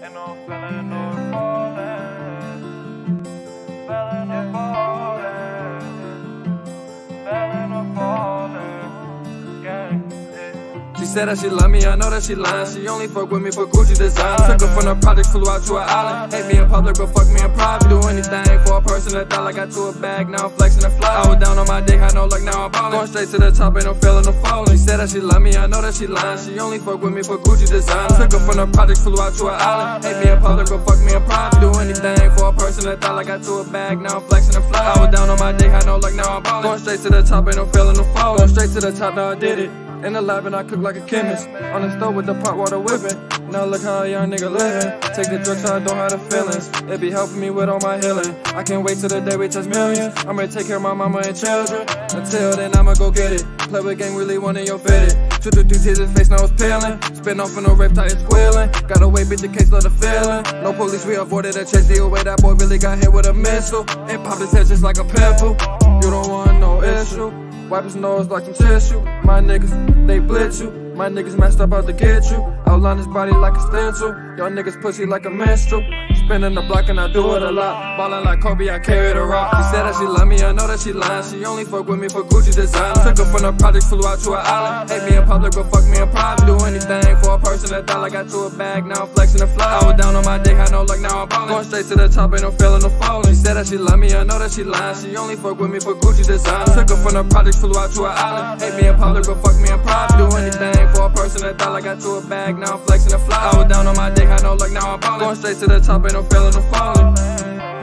No feeling no falling. Said that she love me, I know that she lying. She only fuck with me for Gucci design. Took her from the project, flew out to an island. Hate me in public, but fuck me in private. Do anything for a person that thought I got to a bag. Now I'm flexing and fly. I was down on my dick, had no luck, now I'm ballin'. Going straight to the top, ain't no feeling no falling. She said that she love me, I know that she lying. She only fuck with me for Gucci design. Took her from the project, flew out to an island. Hate me in public, but fuck me in private. Do anything for a person that thought I got to a bag. Now I'm flexing and fly. I was down on my dick, had no luck, now I'm ballin'. Going straight to the top, ain't no feeling no falling. Going straight to the top, now I did it. In the lab and I cook like a chemist. On the stove with the pot water whipping. Now look how a young nigga living. Take the drugs so I don't have the feelings. It be helping me with all my healing. I can't wait till the day we touch millions. I'm to take care of my mama and children. Until then, I'ma go get it. Play with gang, really wanting your fitted. Shoot the three tears, his face now it's peeling. Spin off in no rape, tight squealing. Got away, bitch, the case, love the feeling. No police, we avoided a chase. The way that boy really got hit with a missile. And popped his head just like a pimple. You don't want no issue. Wipe his nose like some tissue. My niggas, they blitz you. My niggas messed up out to get you. Outline his body like a stencil. Y'all niggas pussy like a minstrel. Spinning the block and I do it a lot. Ballin' like Kobe, I carry the rock. She said that she love me, I know that she lying. She only fuck with me for Gucci design. Took her from the project, flew out to an island. Hate me in public, but fuck me in private. Do anything for a person that thought I got to a bag. Now I'm flexing and fly. I was down on my dick, had no luck, now I'm ballin'. Going straight to the top, ain't no feeling no falling. She said that she love me, I know that she lying. She only fuck with me for Gucci design. Took her from the project, flew out to an island. Hate me in public, but fuck me in private. Do anything for a person that thought I got to a bag. Now I'm flexing and fly. I was down on my I'm ballin'. Going straight to the top, ain't no feeling no falling.